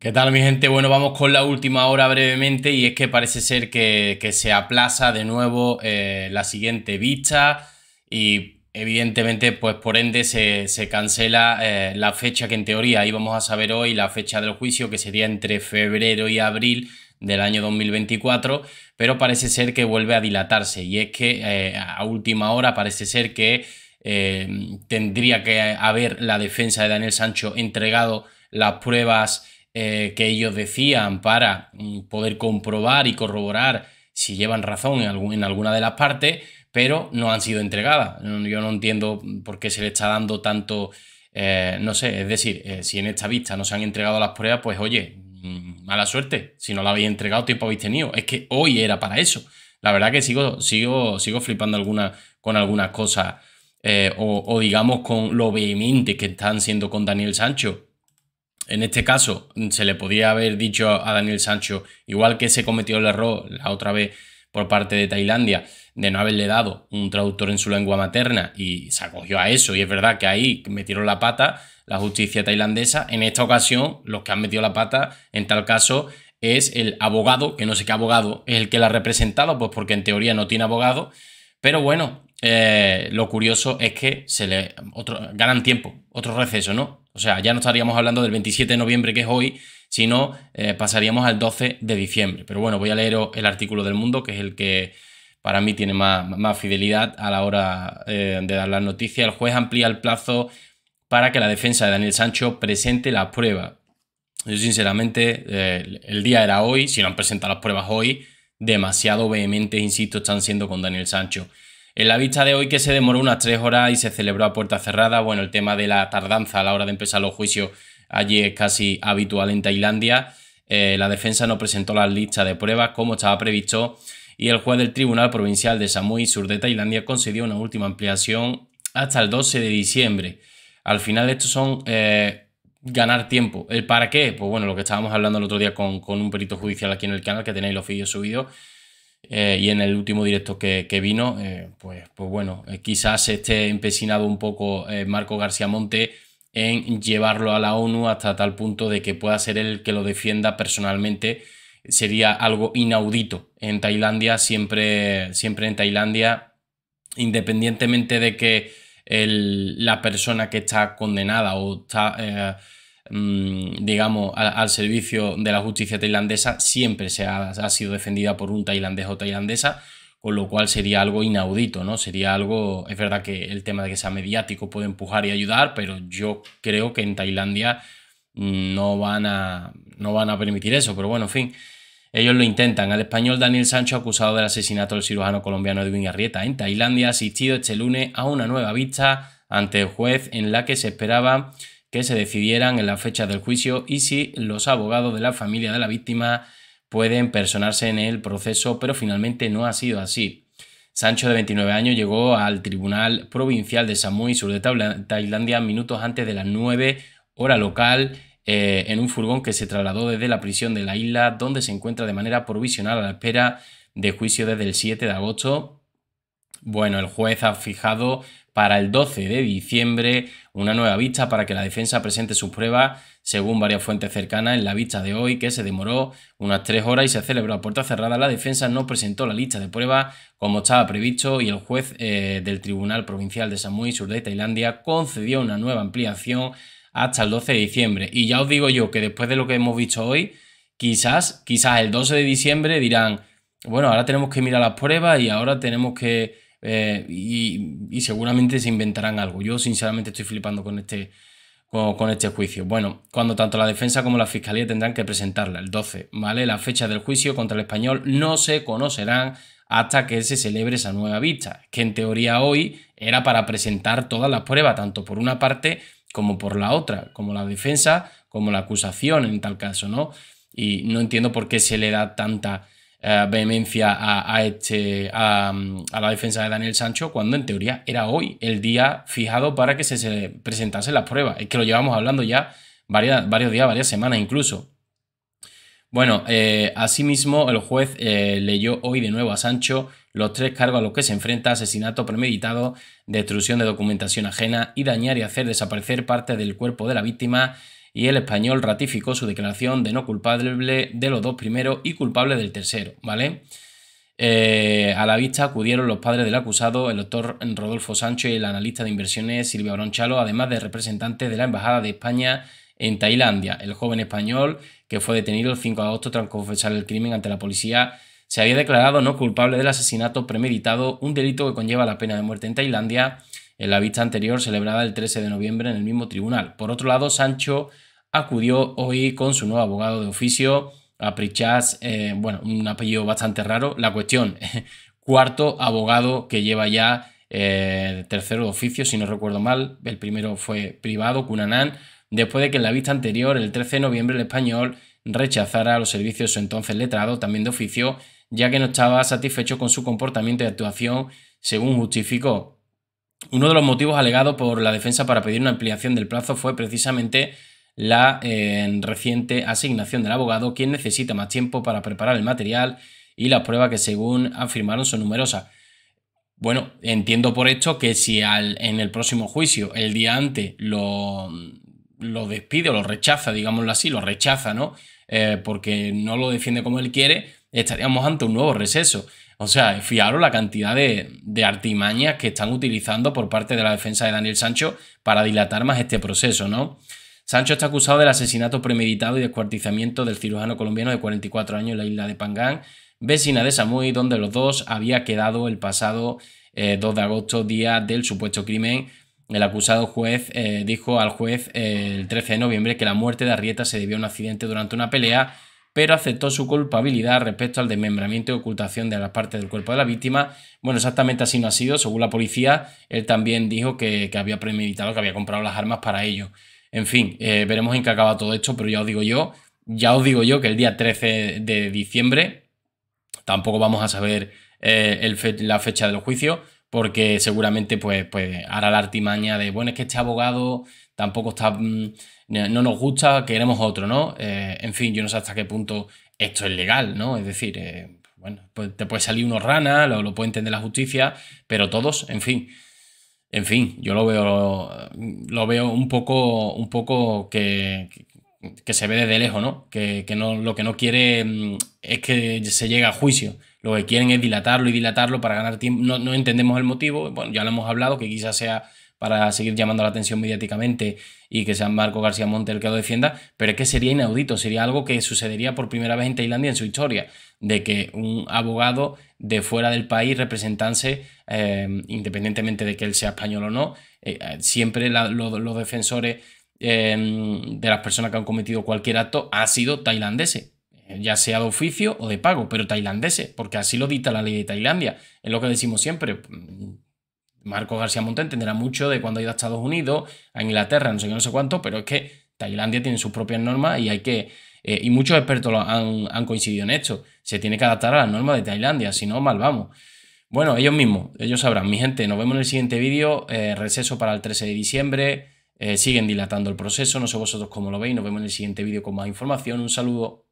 ¿Qué tal mi gente? Bueno, vamos con la última hora brevemente y es que parece ser que, se aplaza de nuevo eh, la siguiente vista y evidentemente pues por ende se, cancela eh, la fecha que en teoría íbamos a saber hoy, la fecha del juicio que sería entre febrero y abril del año 2024, pero parece ser que vuelve a dilatarse y es que eh, a última hora parece ser que tendría que haber la defensa de Daniel Sancho entregado las pruebas eh, que ellos decían para mm, poder comprobar y corroborar si llevan razón en, alguna de las partes, pero no han sido entregadas. Yo no entiendo por qué se le está dando tanto, eh, no sé, es decir, eh, si en esta vista no se han entregado las pruebas, pues oye, mm, mala suerte, si no la habéis entregado, tiempo habéis tenido. Es que hoy era para eso. La verdad que sigo, sigo, sigo flipando con algunas cosas, o, o digamos con lo vehemente que están siendo con Daniel Sancho en este caso, se le podía haber dicho a Daniel Sancho, igual que se cometió el error la otra vez por parte de Tailandia, de no haberle dado un traductor en su lengua materna y se acogió a eso. Y es verdad que ahí metieron la pata la justicia tailandesa. En esta ocasión, los que han metido la pata, en tal caso, es el abogado, que no sé qué abogado es el que la ha representado, pues porque en teoría no tiene abogado. Pero bueno, eh, lo curioso es que se le ganan tiempo, otro receso, ¿no? O sea, ya no estaríamos hablando del 27 de noviembre que es hoy, sino eh, pasaríamos al 12 de diciembre. Pero bueno, voy a leer el artículo del mundo, que es el que para mí tiene más, fidelidad a la hora eh, de dar las noticias. El juez amplía el plazo para que la defensa de Daniel Sancho presente la prueba. Yo sinceramente, eh, el día era hoy, si no han presentado las pruebas hoy, demasiado vehementes, insisto, están siendo con Daniel Sancho. En la vista de hoy que se demoró unas tres horas y se celebró a puerta cerrada, bueno, el tema de la tardanza a la hora de empezar los juicios allí es casi habitual en Tailandia. Eh, la defensa no presentó la lista de pruebas como estaba previsto y el juez del Tribunal Provincial de Samui Sur de Tailandia concedió una última ampliación hasta el 12 de diciembre. Al final estos son eh, ganar tiempo. ¿El para qué? Pues bueno, lo que estábamos hablando el otro día con, con un perito judicial aquí en el canal, que tenéis los vídeos subidos, eh, y en el último directo que, vino, eh, pues, pues bueno, eh, quizás esté empecinado un poco Marco García Monte en llevarlo a la ONU hasta tal punto de que pueda ser el que lo defienda personalmente. Sería algo inaudito en Tailandia, siempre, siempre en Tailandia, independientemente de que la persona que está condenada o está digamos, al, servicio de la justicia tailandesa siempre se ha, sido defendida por un tailandés o tailandesa, con lo cual sería algo inaudito, ¿no? Sería algo, es verdad que el tema de que sea mediático puede empujar y ayudar, pero yo creo que en Tailandia mm, no van a, no van a permitir eso, pero bueno, en fin. Ellos lo intentan. El español Daniel Sancho, acusado del asesinato del cirujano colombiano Edwin Arrieta en Tailandia, ha asistido este lunes a una nueva vista ante el juez en la que se esperaba que se decidieran en la fecha del juicio y si los abogados de la familia de la víctima pueden personarse en el proceso, pero finalmente no ha sido así. Sancho, de 29 años, llegó al Tribunal Provincial de Samui, sur de Tailandia, minutos antes de las 9 hora local, eh, en un furgón que se trasladó desde la prisión de la isla, donde se encuentra de manera provisional a la espera de juicio desde el 7 de agosto. Bueno, el juez ha fijado para el 12 de diciembre una nueva vista para que la defensa presente sus pruebas, según varias fuentes cercanas. En la vista de hoy, que se demoró unas tres horas y se celebró a puerta cerrada, la defensa no presentó la lista de pruebas como estaba previsto y el juez eh, del Tribunal Provincial de Samui Sur de Tailandia concedió una nueva ampliación hasta el 12 de diciembre. Y ya os digo yo que después de lo que hemos visto hoy, quizás, quizás el 12 de diciembre dirán, bueno, ahora tenemos que mirar las pruebas y ahora tenemos que eh, y, seguramente se inventarán algo. Yo sinceramente estoy flipando con este, con, este juicio. Bueno, cuando tanto la defensa como la fiscalía tendrán que presentarla el 12, ¿vale? La fecha del juicio contra el español no se conocerán hasta que se celebre esa nueva vista, que en teoría hoy era para presentar todas las pruebas, tanto por una parte como por la otra, como la defensa, como la acusación en tal caso, ¿no? Y no entiendo por qué se le da tanta eh, vehemencia a, este, a, la defensa de Daniel Sancho cuando en teoría era hoy el día fijado para que se, se presentasen las pruebas. Es que lo llevamos hablando ya varios días, varias semanas incluso. Bueno, eh, asimismo el juez eh, leyó hoy de nuevo a Sancho los tres cargos a los que se enfrenta, asesinato premeditado, destrucción de documentación ajena y dañar y hacer desaparecer parte del cuerpo de la víctima y el español ratificó su declaración de no culpable de los dos primeros y culpable del tercero, ¿vale? Eh, a la vista acudieron los padres del acusado, el doctor Rodolfo Sancho y el analista de inversiones Silvia Bronchalo, además de representantes de la Embajada de España en Tailandia. El joven español, que fue detenido el 5 de agosto tras confesar el crimen ante la policía, se había declarado no culpable del asesinato premeditado, un delito que conlleva la pena de muerte en Tailandia, en la vista anterior celebrada el 13 de noviembre en el mismo tribunal. Por otro lado, Sancho acudió hoy con su nuevo abogado de oficio, Aprichas, eh, bueno, un apellido bastante raro. La cuestión, cuarto abogado que lleva ya eh, tercero de oficio, si no recuerdo mal. El primero fue privado, Cunanan, después de que en la vista anterior, el 13 de noviembre, el español rechazara los servicios de su entonces letrado, también de oficio, ya que no estaba satisfecho con su comportamiento y actuación, según justificó. Uno de los motivos alegados por la defensa para pedir una ampliación del plazo fue precisamente la eh, reciente asignación del abogado, quien necesita más tiempo para preparar el material y las pruebas que según afirmaron son numerosas. Bueno, entiendo por esto que si en el próximo juicio, el día antes, lo, lo despide o lo rechaza, digámoslo así, lo rechaza, ¿no? Eh, porque no lo defiende como él quiere, estaríamos ante un nuevo receso. O sea, fijaros la cantidad de, de, artimañas que están utilizando por parte de la defensa de Daniel Sancho para dilatar más este proceso, ¿no? Sancho está acusado del asesinato premeditado y descuartizamiento del cirujano colombiano de 44 años en la isla de Pangán, vecina de Samui, donde los dos había quedado el pasado 2 eh, de agosto, día del supuesto crimen. El acusado juez eh, dijo al juez eh, el 13 de noviembre que la muerte de Arrieta se debió a un accidente durante una pelea, pero aceptó su culpabilidad respecto al desmembramiento y ocultación de las partes del cuerpo de la víctima. Bueno, exactamente así no ha sido. Según la policía, él también dijo que había premeditado, que había comprado las armas para ello. En fin, eh, veremos en qué acaba todo esto, pero ya os digo yo, ya os digo yo que el día 13 de diciembre tampoco vamos a saber eh, la fecha del juicio, porque seguramente pues, pues hará la artimaña de, bueno, es que este abogado tampoco está, mm, no nos gusta, queremos otro, ¿no? Eh, en fin, yo no sé hasta qué punto esto es legal, ¿no? Es decir, bueno, pues te puede salir uno rana, lo, lo puede entender la justicia, pero todos, en fin. En fin, yo lo veo, lo veo un poco, un poco que, que se ve desde lejos, ¿no? Que, no, lo que no quiere mm, es que se llegue a juicio. Lo que quieren es dilatarlo y dilatarlo para ganar tiempo. No, no entendemos el motivo. Bueno, ya lo hemos hablado, que quizás sea para seguir llamando la atención mediáticamente y que sea Marco García Monte el que lo defienda, pero es que sería inaudito, sería algo que sucedería por primera vez en Tailandia en su historia, de que un abogado de fuera del país representase, eh, independientemente de que él sea español o no, eh, siempre los defensores eh, de las personas que han cometido cualquier acto han sido tailandeses ya sea de oficio o de pago, pero tailandeses, porque así lo dicta la ley de Tailandia. Es lo que decimos siempre. Marco García Monte entenderá mucho de cuando ha ido a Estados Unidos, a Inglaterra, no sé qué, no sé cuánto, pero es que Tailandia tiene sus propias normas y hay que. Eh, y muchos expertos han, han, coincidido en esto. Se tiene que adaptar a las normas de Tailandia, si no, mal vamos. Bueno, ellos mismos, ellos sabrán. Mi gente, nos vemos en el siguiente vídeo. Eh, receso para el 13 de diciembre. Eh, siguen dilatando el proceso. No sé vosotros cómo lo veis. Nos vemos en el siguiente vídeo con más información. Un saludo.